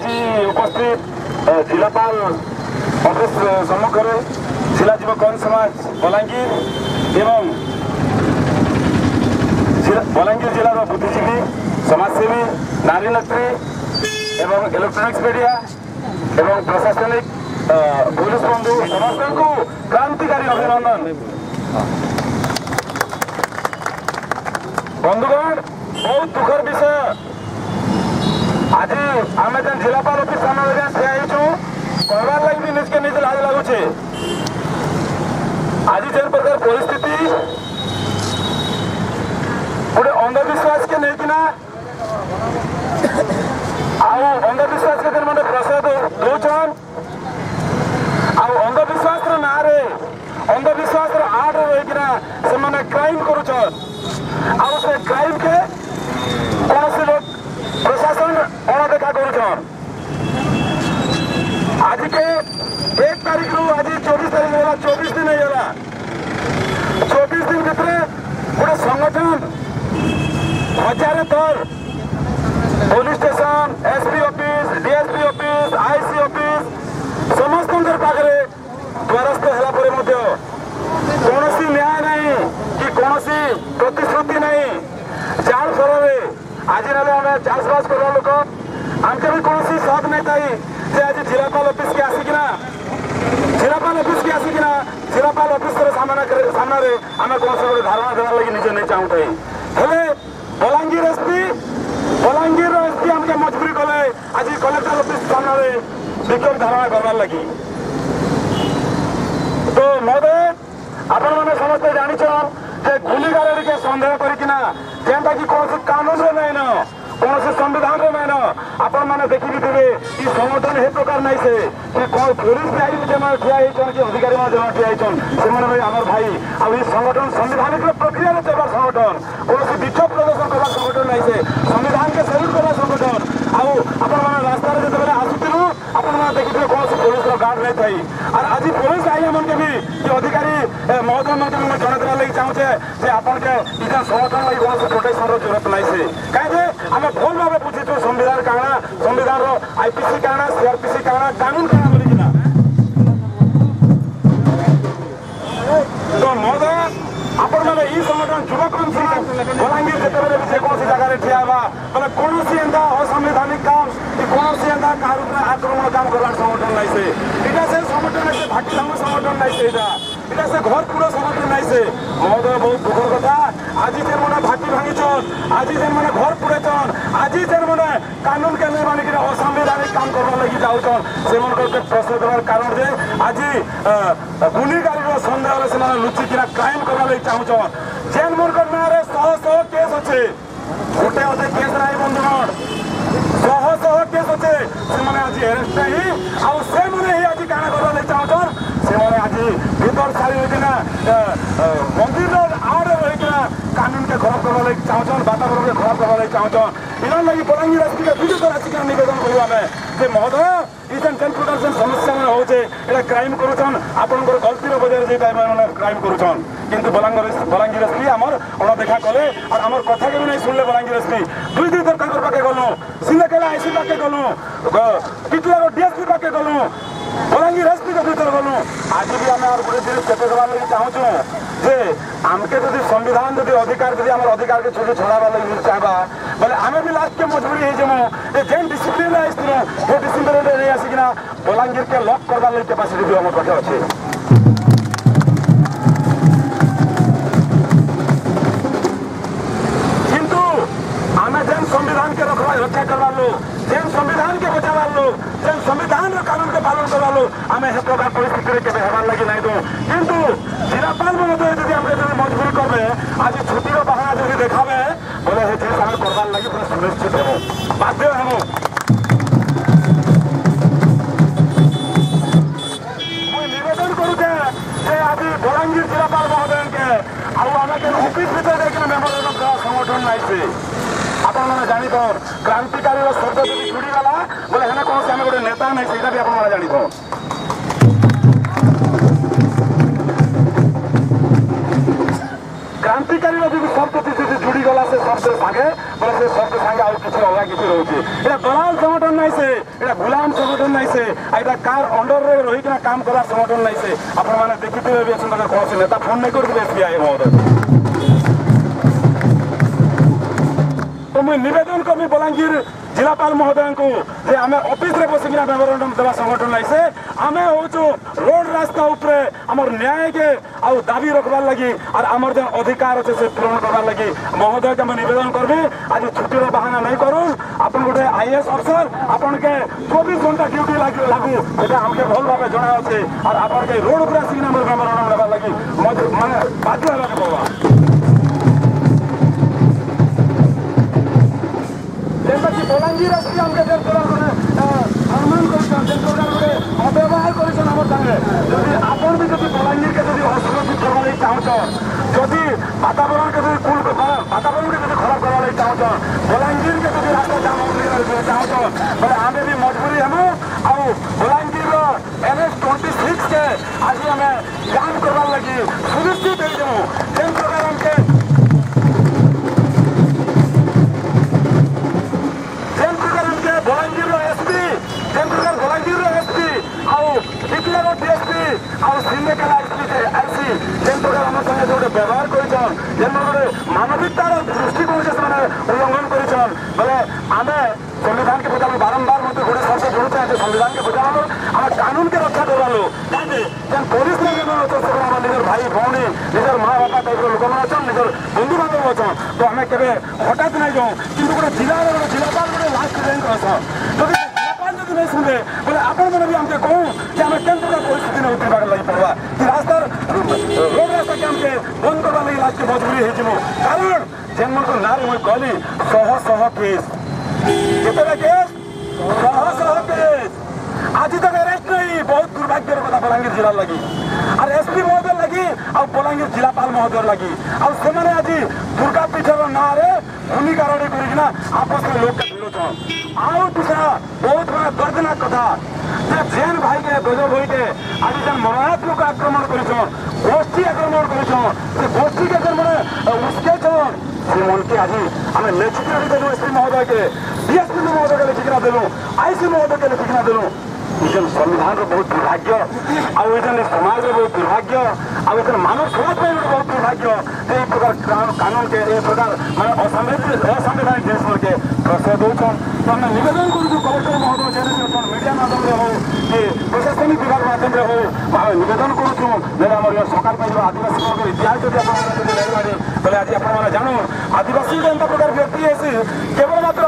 ଆଜି ଉପସ୍ଥିତ ଅ, ଜିଲ୍ଲାପାଳ ଅଫିସ ସମ୍ମୁଖରେ ଶିଳାଜୀବ କୌଣ ସମାଜ ବଲାଙ୍ଗୀର ଏବଂ ଜିଲ୍ଲା- ବଲାଙ୍ଗୀର ଜିଲ୍ଲାର ବୁଦ୍ଧିଜୀବୀ ସମାଜସେବୀ ନାରୀ ନେତ୍ରୀ ଏବଂ ଇଲେକ୍ଟ୍ରୋନିକ୍ସ ମିଡ଼ିଆ ଏବଂ ପ୍ରଶାସନିକ ଅ, ପୋଲିସ ବନ୍ଧୁ ସମସ୍ତଙ୍କୁ କ୍ରାନ୍ତିକାରୀ ଅଭିନନ୍ଦନ। ବନ୍ଧୁଗଣ ବହୁତ ଦୁଃଖର ବିଷୟ। ଆଜି ଆମେ ଯେନ୍ ଜିଲ୍ଲାପାଳ ଅଫିସ ସାମ୍ନାରେ ଯେନ୍ ଠିଆ ହେଇଛୁ କହିବାର ଲାଗି ବି ନିଜକେ ନିଜେ ଲାଜ ଲାଗୁଛେ ଆଜି ଯେନ୍ ପ୍ରକାର ପରିସ୍ଥିତି ଗୋଟେ ଅନ୍ଧବିଶ୍ୱାସକେ ନେଇକିନା অনদেখা করছেন আজকে এক তারিখ রু আজ চব্বিশ তারিখ হল চব্বিশ দিন হয়ে গেল চব্বিশ দিন ভিতরে গোটে সংগঠন হজারে তর পুলিশ স্টেশন हमको भी कौन सी शौक नहीं थी जे आज जिलापाल अफिस के आसिकना जिलापाल अफिस के आसिकना जिलापाल अफिस सामना सामना रे आम कौन सी गोटे धारणा देवार लगी निजे नहीं चाहूँ हेले बलांगीर एसपी बलांगीर एसपी हमके मजबूरी कले आज कलेक्टर अफिस सामना रे विक्षोभ धारणा करवार लगी तो महोदय आपण मैंने समस्ते जानीछन যে গুলিগারে টিকে সন্দেহ করি কিনা যেটা কি কোণী কানুন নাই না কোণী সংবিধান নাই না ସେମାନେ ଦେଖିଥିବେ କି ସଂଗଠନ ହେ ପ୍ରକାର ନାଇଁ ସେ କି ପୋଲିସ ବି ଆଇନ ସେମାନେ ଠିଆ ହେଇଛନ୍ କି ଅଧିକାରୀମାନେ ସେମାନେ ଠିଆ ହେଇଛନ୍ ସେମାନେ ବି ଆମର ଭାଇ ଆଉ ଏ ସଂଗଠନ ସାମ୍ବିଧାନିକ ପ୍ରକ୍ରିୟାରେ ଚଳିବାର ସଂଗଠନ କୌଣସି ବିକ୍ଷୋଭ ପ୍ରଦର୍ଶନ କରିବାର ସଂଗଠନ ନାଇଁ ସେ ସମ୍ବିଧାନକେ ସେଲ୍ୟୁଟ୍ କରିବା ସଂଗଠନ ଆଉ ଆପଣମାନେ ରାସ୍ତାରେ ଯେତେବେଳେ ଆସୁଥିଲୁ ଆପଣମାନେ ଦେଖିଥିବେ କୌଣସି ପୋଲିସର ଗାର୍ଡ ନାଇଁଥାଇ ଆର୍ ଆଜି ପୋଲିସ ଆଇନମାନକେ ବି କି ଅଧିକାରୀ ମହୋଦୟମାନଙ୍କୁ ମୁଁ ଜଣାଇଦେବାର ଲାଗି ଚାହୁଁଛେ ଯେ ଆପଣକେ ଇଟା ସଂଗଠନ ଲାଗି କୌଣସି ପ୍ରୋଟେକ୍ସନର ଜରୁରତ ନାଇଁ ସେ କାହିଁକି ଆମେ ଭଲ ଭାବେ ବୁଝିଛୁ ସମ୍ବିଧାନ सरकार आईपीसी कारण सीआरपीसी कारण कानून कारण बोलिकिना तो मोद आपण मैंने ये संगठन युवक बलांगीर जितेबाला भी जेकोसी जगार ठिया हवा बोले कौन एंता असंवैधानिक काम कि कौन एंता कार आक्रमण काम कर संगठन नहीं से এটা সে সংগঠন আছে ভাটি সাঙ্গ সংগঠন নাই সে এটা এটা সে ঘর পুরো সংগঠন নাই সে মহোদয় বহুত দুঃখের কথা আজি যে মানে ভাটি ভাঙিছন আজি যে মানে ঘর পুড়েছন আজি যে କାମ କରବାର ଲାଗି ଯାଉଛନ୍ ସେମାନଙ୍କର ପ୍ରଶ୍ନ ଦେବାର କାରଣ ଯେ ଆଜି ଗୁଲିଗାରିର ସନ୍ଦେହରେ ସେମାନେ ଲୁଚିକିନା କ୍ରାଇମ୍ କରବାର ଲାଗି ଚାହୁଁଛନ୍ ଯେନ୍ ମାନଙ୍କର ନାଁରେ ଶହ ଶହ କେସ୍ ଅଛେ ଗୋଟେ ଅଧେ କେସ୍ ନାହିଁ ବନ୍ଧୁଗଣ ଶହ ଶହ କେସ୍ ଅଛେ ସେମାନେ ଆଜି ଆରେଷ୍ଟ ନାହିଁ ଆଉ ସେମାନେ ହିଁ ଆଜି କାଣା କରବାର ଲାଗି ଚାହୁଁଛନ୍ ସେମାନେ ଆଜି ଭିତର ସାରି ରହିକିନା ମନ୍ଦିରର ଆଡ଼େ ରହିକିନା କାନୁନକେ ଖରାପ କରବାର ଲାଗି ଚାହୁଁଛନ୍ ବାତାବରଣକେ ଖରାପ କରବାର ଲାଗି ଚାହୁଁଛନ୍ ଇନାর ଲାଗି ବଲାଙ୍ଗୀର ଆସିକି ଯେ ମହୋଦୟ ଇ ଯେନ୍ ଯେନ୍ ପ୍ରକାର ଯେନ୍ ସମସ୍ୟା ମାନେ ହଉଛେ ଏଇଟା କ୍ରାଇମ୍ କରୁଛନ୍ ଆପଣଙ୍କର ଗଲତିର ବଜାରେ ଯେଇଟା ଏମାନେ କ୍ରାଇମ୍ କରୁଛନ୍ କିନ୍ତୁ ବଲାଙ୍ଗୀର ବଲାଙ୍ଗୀର ଏସ୍ପି ଆମର ଅଣଦେଖା କଲେ আর আমার কথাকে বি নাই শুনলে বলাঙ্গীর এসপি দুই দুই থর তাঙ্কর পাকে গলু সিলেকেলা আইসি পাকে গলু টিটলার ডিএসপি পাকে গলু বলাঙ্গীর এসপি কে দুই থর গলু আজ বি আমি আর গোটে জিনিস চেপে দেবার লাগি চাহুছু যে আমকে যদি সংবিধান যদি অধিকার যদি আমার অধিকারকে ছুটি ছড়াবার লাগি যদি চাহবা বলে আমি বি লাস্টকে মজবুরি হয়ে যাবো যে যেন ডিসিপ্লিন আসছিল হ্যাঁ এই ডিসিপ্লিনটা নিয়ে আসি কিনা বলাঙ্গীরকে লক করবার লাগে ক্যাপাসিটি বি আমার পাখে আছে কিন্তু আমি যেন সংবিধানকে রক্ষা রক্ষা করবার লোক, যেন সংবিধানকে বচাবার লোক, যেন সংবিধানর কানুনকে পালন করবার লোক, আমি সে প্রকার পরিস্থিতিরে কেবে হবার লাগি নাই দো কিন্তু জিরাপাল মতো যদি আমরা যদি মজবুরি করবে, আজ ছুটির বাহানা যদি দেখাবে, বলে সে জিনিস আমি করবার বাধ্য হব। ଆପଣମାନେ ଜାଣିଥନ୍ କ୍ରାନ୍ତିକାରୀର ଶବ୍ଦ ଯଦି ଛୁଡ଼ିଗଲା ବୋଲେ ହେନେ କୌଣସି ଆମେ ଗୋଟେ ନେତା ନାହିଁ ସେଇଟା ବି ଆପଣମାନେ ଜାଣିଥନ୍ କ୍ରାନ୍ତିକାରୀର ଯଦି ଶବ୍ଦ ଯଦି ଯୁଡ଼ିଗଲା ସେ ଶବ୍ଦ ସାଙ୍ଗେ ବୋଲେ ସେ ଶବ୍ଦ ସାଙ୍ଗେ ଆଉ କିଛି ଅଲଗା କିଛି ରହୁଛି। ଏଇଟା ଦଲାଲ ସଂଗଠନ নাই ସେ ଏଇଟା ଗୁଲାମ ସଂଗଠନ ନାହିଁ ସେ ଆଉ ଏଇଟା କାହାର ଅଣ୍ଡରରେ ରହିକିନା କାମ କଲା ସଂଗଠନ ନାହିଁ ସେ। ଆପଣମାନେ ଦେଖିଥିବେ ବି ଅଛନ୍ତି କୌଣସି ନେତା ଫୋନ୍ ନେଇ କରିଥିଲେ ଏସବିଆଇ ମହୋଦୟ। तो मुझे नवेदन कमी बलांगीर जिलापाल महोदय को जे आम अफिस रे बसिकिना मेमोरेंडम देवा संगठन लाइसे। आम हो रोड रास्ता उपरे आमर न्याय के आउ दाबी रखबार लगी और आमर जो अधिकार अच्छे से पूरण करवार लगी। महोदय के नवेदन करबी आज छुट्टी बहाना नहीं करूँ। आप गोटे आई एस अफसर आपन के चौबीस घंटा ड्यूटी लागू ये भल भाव जना अच्छे और आपन रोड उपरे आसिकिना मेमोरेंडम देवार लगी। मैं बाध्य होगा ଯେନ୍ତାକି ବଲାଙ୍ଗୀର ଆସିକି ଆମକେ ଯେନ୍ ପ୍ରକାର ଗୋଟେ ସମ୍ମାନ କରୁଛନ୍ ଯେନ୍ ପ୍ରକାର ଗୋଟେ ଅବ୍ୟବହାର କରୁଛନ୍ ଆମର ସାଙ୍ଗେ ଯଦି ଆପଣ ବି ଯଦି ବଲାଙ୍ଗୀରକେ ଯଦି ଅସୁରକ୍ଷିତ କରବା ଲାଗି ଚାହୁଁଛନ୍ ଯଦି ବାତାବରଣକେ ଯଦି କୁଲ ବାତାବରଣକେ ଯଦି ଖରାପ କରବା ଲାଗି ଚାହୁଁଛନ୍ ବଲାଙ୍ଗୀରକେ ଯଦି ରାସ୍ତା ଜାମ সেটাকে গোটে ব্যবহার করেছেন, যেন গোটে মানবিকতার দৃষ্টিকোণকে সে উল্লঙ্ঘন করেছেন। বলে আমি সংবিধানকে বোঝালো বারম্বার মধ্যে গোটে শর্ত বলুছে যে সংবিধানকে বোঝালো আমার কানুনকে রক্ষা করালো। কাহি যেন পুলিশ সেখানে আমার নিজের ভাই, ভৌণী, নিজের মা বাপা টাইপের লোক অছেন নিজের বন্ধু বান্ধব অছেন তো আমি কেবে হঠাৎ নাই যাও, কিন্তু গোটে জেলার গোটে জেলাপাল গোটে লাস্ট রেঙ্ক অছেন रोड रास्ता के हमके बंद करवा लगी लास्ट के मजबूरी है कारण जेन मन को नारी मुई कहली शह शह केस କେତେଟା କେସ୍ ଶହ ଶହ କେସ୍ ଆଜି ତକ ଆରେଷ୍ଟ ନାହିଁ ବହୁତ ଦୁର୍ଭାଗ୍ୟର କଥା ବଲାଙ୍ଗୀର ଜିଲ୍ଲା ଲାଗି আর এসপি মহোদয় লাগি আর বলাঙ্গীর জেলাপাল মহোদয় লাগি আর সেমানে আজি দুর্গা পীঠর নাঁরে ভূমিকারণী করিকিনা আপসরে লোককে ভিড়ুছন ଆଉ ଦୁସରା ବହୁତ ବଡ଼ ଦର୍ଦନାକ କଥା যে যেন ভাইকে গজব হইতে আজি যেন মারাত্মক আক্রমণ করেছন গোষ্ঠী আক্রমণ করেছন সে গোষ্ঠীকে যেন মানে উস্কেছন শ্রীমনকে আজি আমি লেখিকা দেলু এসপি মহোদয়কে ডিএসপি মহোদয়কে লেখিকা দেলু আইসি মহোদয়কে লেখিকা দেলু। ইজন সংবিধানর বহুত দুর্ভাগ্য আর ইজন সমাজের বহুত দুর্ভাগ্য আর ইজন মানব সমাজ পাই বহুত দুর্ভাগ্য যে এই প্রকার কানুনকে, এই প্রকার মানে অসাংবিধানিক অসাংবিধানিক জিনিসগুলোকে প্রশ্রয় দৌছন তো আমরা নিবেদন করুছু কমিশন মহোদয় যেহেতু ମହୋଦୟ ଯେନେ ବି ଅଛନ୍ ମିଡ଼ିଆ ମାଧ୍ୟମରେ ହଉ କି ପ୍ରଶାସନିକ ବିଭାଗ ମାଧ୍ୟମରେ ହଉ ଆମେ ନିବେଦନ କରୁଛୁ ଯେନେ ଆମର ଇଏ ସରକାର ପାଇଁ ଯେଉଁ ଆଦିବାସୀମାନଙ୍କର ଇତିହାସ ଯଦି ଆପଣମାନେ ଯଦି ଜାଣିବାନି ବୋଲେ ଆଜି ଆପଣମାନେ ଜାଣୁ ଆଦିବାସୀ ଯେନ୍ତା ପ୍ରକାର ବ୍ୟକ୍ତି ହେସି କେବଳ ମାତ୍ର